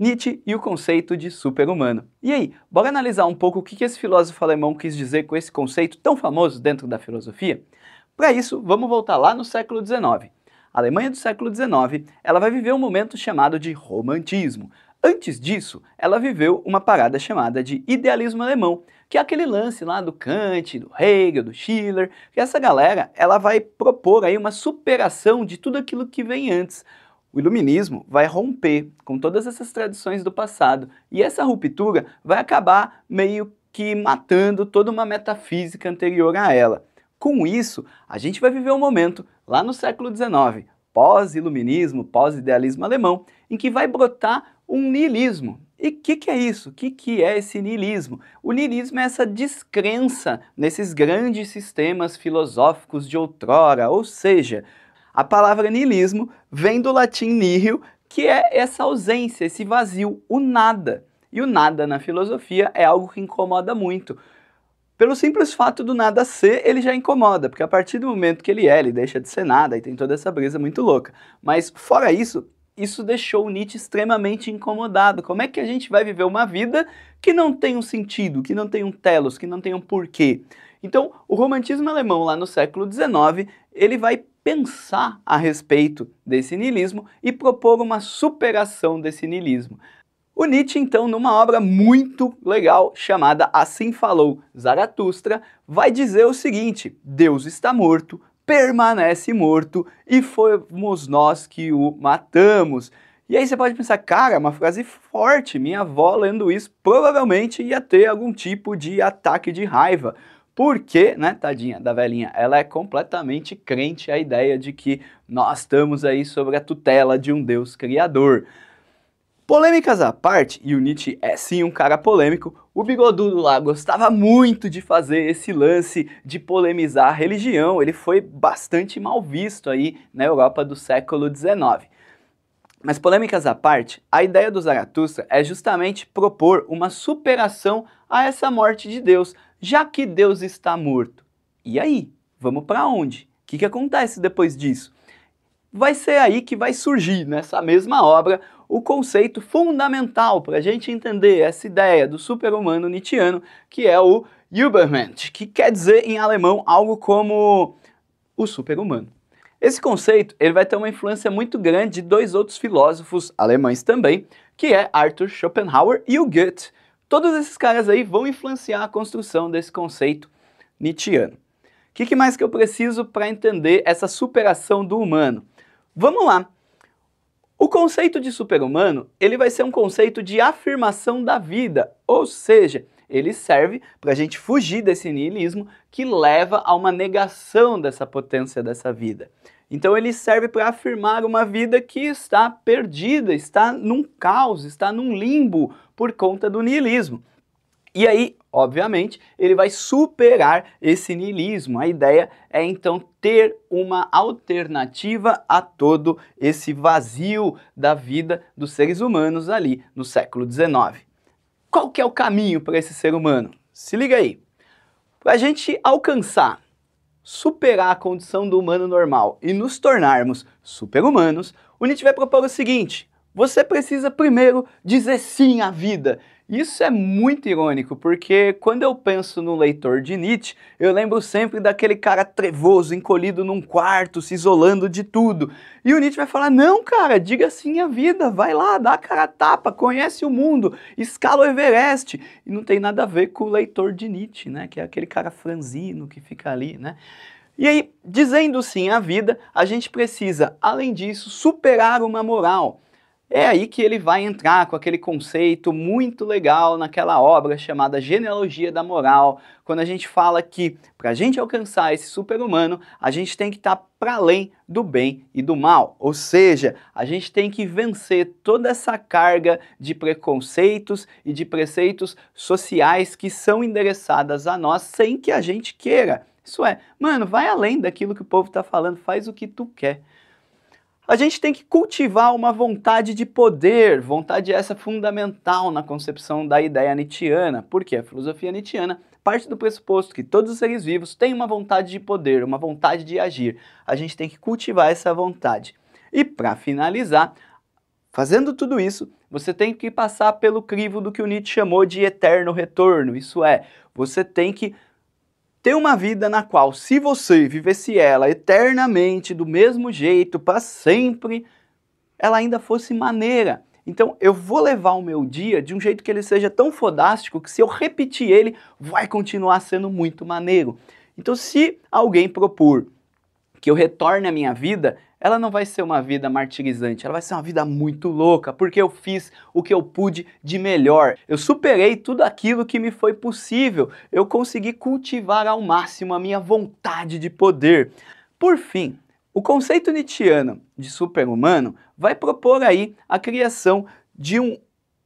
Nietzsche e o conceito de super-humano. E aí, bora analisar um pouco o que esse filósofo alemão quis dizer com esse conceito tão famoso dentro da filosofia? Para isso, vamos voltar lá no século XIX. A Alemanha do século XIX, ela vai viver um momento chamado de romantismo. Antes disso, ela viveu uma parada chamada de idealismo alemão, que é aquele lance lá do Kant, do Hegel, do Schiller, que essa galera, ela vai propor aí uma superação de tudo aquilo que vem antes. O iluminismo vai romper com todas essas tradições do passado, e essa ruptura vai acabar meio que matando toda uma metafísica anterior a ela. Com isso, a gente vai viver um momento, lá no século XIX, pós-iluminismo, pós-idealismo alemão, em que vai brotar um niilismo. E o que, que, é isso? O que, que é esse niilismo? O niilismo é essa descrença nesses grandes sistemas filosóficos de outrora, ou seja, a palavra niilismo vem do latim nihil, que é essa ausência, esse vazio, o nada. E o nada na filosofia é algo que incomoda muito, pelo simples fato do nada ser, ele já incomoda, porque a partir do momento que ele é, ele deixa de ser nada e tem toda essa brisa muito louca. Mas fora isso, isso deixou Nietzsche extremamente incomodado. Como é que a gente vai viver uma vida que não tem um sentido, que não tem um telos, que não tem um porquê? Então, o romantismo alemão lá no século XIX, ele vai pensar a respeito desse niilismo e propor uma superação desse niilismo. O Nietzsche, então, numa obra muito legal chamada Assim Falou Zaratustra, vai dizer o seguinte: Deus está morto, permanece morto e fomos nós que o matamos. E aí você pode pensar, cara, uma frase forte, minha avó lendo isso provavelmente ia ter algum tipo de ataque de raiva. Porque, né, tadinha da velhinha, ela é completamente crente à ideia de que nós estamos aí sobre a tutela de um Deus criador. Polêmicas à parte, e o Nietzsche é sim um cara polêmico, o bigodudo lá gostava muito de fazer esse lance de polemizar a religião, ele foi bastante mal visto aí na Europa do século XIX. Mas polêmicas à parte, a ideia do Zaratustra é justamente propor uma superação a essa morte de Deus, já que Deus está morto. E aí? Vamos para onde? O que, que acontece depois disso? Vai ser aí que vai surgir, nessa mesma obra, o conceito fundamental para a gente entender essa ideia do super-humano nietzschiano, que é o Übermensch, que quer dizer em alemão algo como o super-humano. Esse conceito ele vai ter uma influência muito grande de dois outros filósofos alemães também, que é Arthur Schopenhauer e o Goethe. Todos esses caras aí vão influenciar a construção desse conceito nietzschiano. O que, que mais que eu preciso para entender essa superação do humano? Vamos lá! O conceito de super-humano, ele vai ser um conceito de afirmação da vida, ou seja, ele serve para a gente fugir desse niilismo que leva a uma negação dessa potência dessa vida. Então ele serve para afirmar uma vida que está perdida, está num caos, está num limbo por conta do niilismo. E aí, obviamente, ele vai superar esse niilismo. A ideia é então ter uma alternativa a todo esse vazio da vida dos seres humanos ali no século XIX. Qual que é o caminho para esse ser humano? Se liga aí. Para a gente alcançar, superar a condição do humano normal e nos tornarmos super-humanos, o Nietzsche vai propor o seguinte: você precisa primeiro dizer sim à vida isso é muito irônico, porque quando eu penso no leitor de Nietzsche, eu lembro sempre daquele cara trevoso, encolhido num quarto, se isolando de tudo. E o Nietzsche vai falar: não, cara, diga sim à vida, vai lá, dá a cara a tapa, conhece o mundo, escala o Everest. E não tem nada a ver com o leitor de Nietzsche, né? Que é aquele cara franzino que fica ali, né? E aí, dizendo sim à vida, a gente precisa, além disso, superar uma moral. É aí que ele vai entrar com aquele conceito muito legal naquela obra chamada Genealogia da Moral, quando a gente fala que para a gente alcançar esse super-humano, a gente tem que estar tá para além do bem e do mal. Ou seja, a gente tem que vencer toda essa carga de preconceitos e de preceitos sociais que são endereçadas a nós sem que a gente queira. Isso é, mano, vai além daquilo que o povo está falando, faz o que tu quer a gente tem que cultivar uma vontade de poder, vontade essa fundamental na concepção da ideia nietzschiana, porque a filosofia nietzschiana parte do pressuposto que todos os seres vivos têm uma vontade de poder, uma vontade de agir. A gente tem que cultivar essa vontade. E para finalizar, Fazendo tudo isso, você tem que passar pelo crivo do que o Nietzsche chamou de eterno retorno. Isso é, você tem que ter uma vida na qual, se você vivesse ela eternamente do mesmo jeito, para sempre, ela ainda fosse maneira. Então eu vou levar o meu dia de um jeito que ele seja tão fodástico que se eu repetir ele, vai continuar sendo muito maneiro. Então se alguém propor que eu retorne à minha vida, ela não vai ser uma vida martirizante, ela vai ser uma vida muito louca, porque eu fiz o que eu pude de melhor. Eu superei tudo aquilo que me foi possível. Eu consegui cultivar ao máximo a minha vontade de poder. Por fim, o conceito nietzschiano de super-humano vai propor aí a criação de um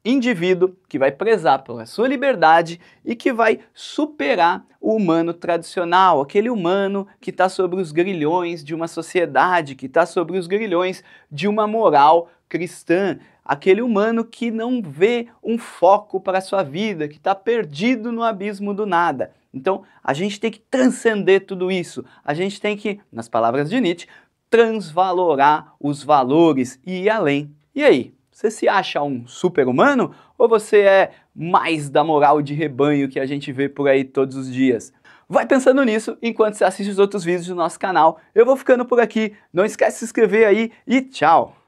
indivíduo que vai prezar pela sua liberdade e que vai superar o humano tradicional, aquele humano que está sobre os grilhões de uma sociedade, que está sobre os grilhões de uma moral cristã, aquele humano que não vê um foco para a sua vida, que está perdido no abismo do nada. Então, a gente tem que transcender tudo isso. A gente tem que, nas palavras de Nietzsche, transvalorar os valores e ir além. E aí, você se acha um super-humano ou você é mais da moral de rebanho que a gente vê por aí todos os dias? Vai pensando nisso enquanto você assiste os outros vídeos do nosso canal. Eu vou ficando por aqui. Não esquece de se inscrever aí e tchau!